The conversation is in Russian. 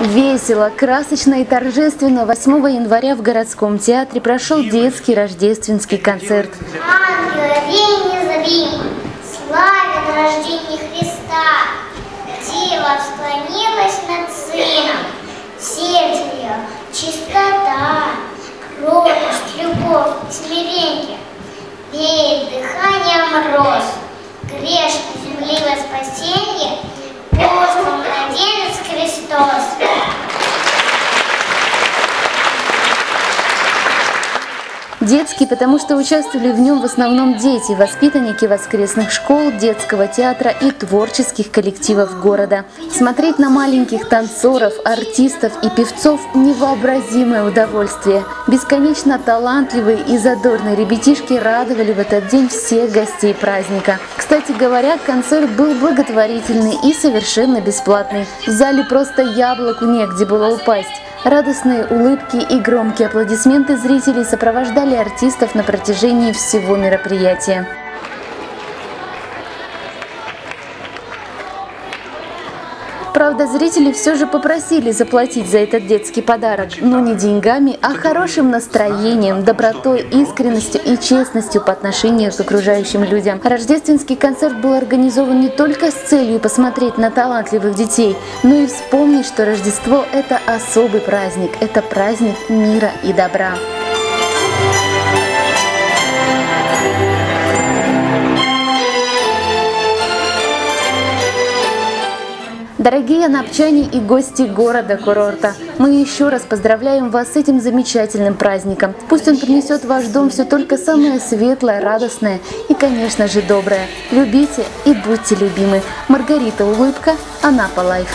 Весело, красочно и торжественно 8 января в городском театре прошел детский рождественский концерт. Ангела, вей незримо, славен рождение Христа. Дева склонилась над сыном, сердце ее чистота, кротость, любовь, смирение. Веет дыханием роз, грешной земли во спасение, послан младенец Христос. Детский, потому что участвовали в нем в основном дети, воспитанники воскресных школ, детского театра и творческих коллективов города. Смотреть на маленьких танцоров, артистов и певцов – невообразимое удовольствие. Бесконечно талантливые и задорные ребятишки радовали в этот день всех гостей праздника. Кстати говоря, концерт был благотворительный и совершенно бесплатный. В зале просто яблоку негде было упасть. Радостные улыбки и громкие аплодисменты зрителей сопровождали артистов на протяжении всего мероприятия. Правда, зрители все же попросили заплатить за этот детский подарок, но не деньгами, а хорошим настроением, добротой, искренностью и честностью по отношению к окружающим людям. Рождественский концерт был организован не только с целью посмотреть на талантливых детей, но и вспомнить, что Рождество – это особый праздник, это праздник мира и добра. Дорогие анапчане и гости города-курорта, мы еще раз поздравляем вас с этим замечательным праздником. Пусть он принесет в ваш дом все только самое светлое, радостное и, конечно же, доброе. Любите и будьте любимы. Маргарита Улыбка, Анапа Life.